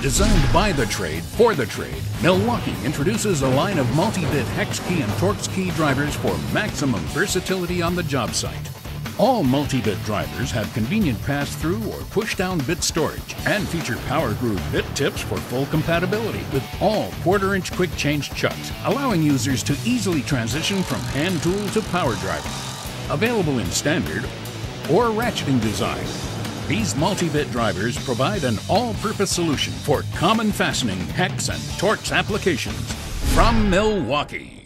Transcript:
Designed by the trade for the trade, Milwaukee introduces a line of multi-bit hex key and Torx key drivers for maximum versatility on the job site. All multi-bit drivers have convenient pass-through or push-down bit storage and feature power groove bit tips for full compatibility with all quarter-inch quick change chucks, allowing users to easily transition from hand tool to power driver. Available in standard or ratcheting design, these multi-bit drivers provide an all-purpose solution for common fastening, hex, and Torx applications from Milwaukee.